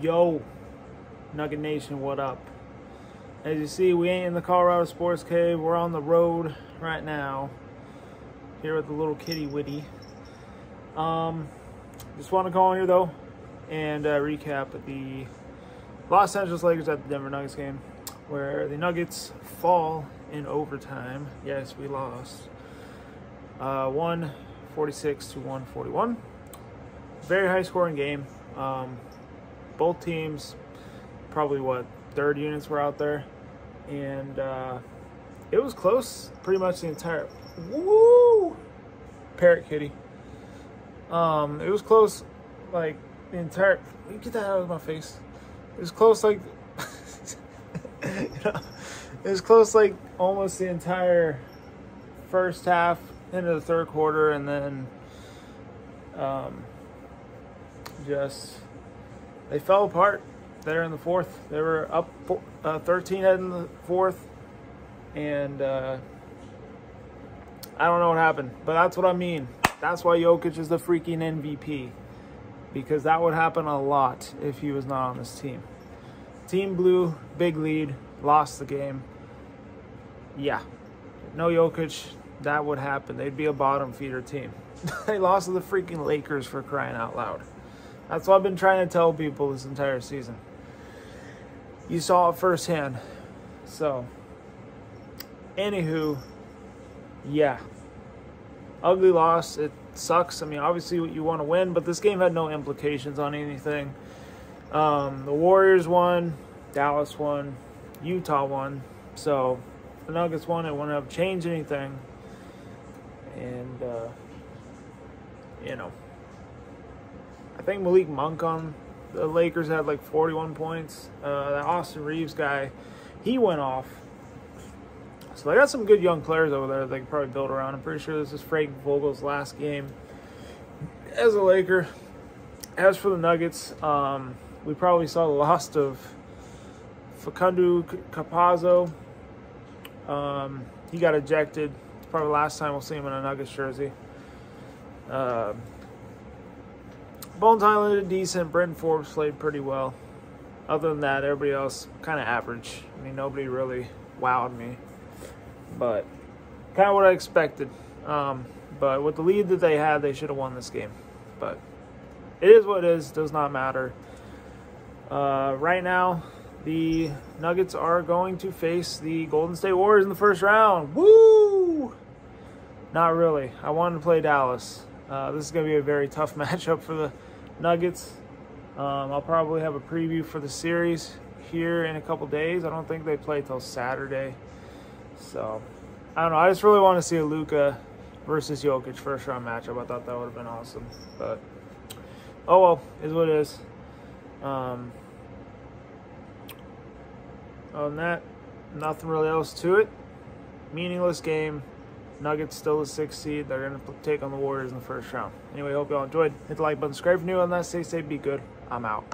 Yo, Nugget Nation, what up? As you see, we ain't in the Colorado Sports Cave. We're on the road right now. Here with the little kitty witty. Um, just want to call here though and uh, recap the Los Angeles Lakers at the Denver Nuggets game, where the Nuggets fall in overtime. Yes, we lost. Uh, 146 to 141. Very high scoring game. Um, both teams, probably what, third units were out there. And uh, it was close pretty much the entire. Woo! Parrot kitty. Um, it was close like the entire. Get that out of my face. It was close like. you know, it was close like almost the entire first half into the third quarter, and then um, just they fell apart there in the fourth. They were up uh, 13 head in the fourth, and uh, I don't know what happened, but that's what I mean. That's why Jokic is the freaking MVP, because that would happen a lot if he was not on this team. Team Blue, big lead, lost the game. Yeah, no Jokic, that would happen. They'd be a bottom feeder team. they lost to the freaking Lakers for crying out loud. That's what I've been trying to tell people this entire season. You saw it firsthand. So, anywho, yeah. Ugly loss. It sucks. I mean, obviously, you want to win, but this game had no implications on anything. Um, the Warriors won, Dallas won, Utah won. So, the Nuggets won. It wouldn't have changed anything. And, uh, you know. Think Malik Monk on the Lakers had like 41 points. Uh, that Austin Reaves guy, he went off. So they got some good young players over there they can probably build around. I'm pretty sure this is Frank Vogel's last game as a Laker. As for the Nuggets, um, we probably saw the loss of Facundo Campazzo. Um, he got ejected. It's probably the last time we'll see him in a Nuggets jersey. Uh, Bones Hyland did decent. Bryn Forbes played pretty well. Other than that, everybody else kind of average. I mean, nobody really wowed me. But kind of what I expected. Um, but with the lead that they had, they should have won this game. But it is what it is. Does not matter. Uh, right now, the Nuggets are going to face the Golden State Warriors in the first round. Woo! Not really. I wanted to play Dallas. Uh, this is going to be a very tough matchup for the Nuggets. Um, I'll probably have a preview for the series here in a couple days. I don't think they play till Saturday. So, I don't know. I just really want to see a Luka versus Jokic first round matchup. I thought that would have been awesome. But, oh well, is what it is. Um, than that, nothing really else to it. Meaningless game. Nuggets still the sixth seed. They're going to take on the Warriors in the first round. Anyway, hope y'all enjoyed. Hit the like button, subscribe if you're new on that. Stay safe, be good. I'm out.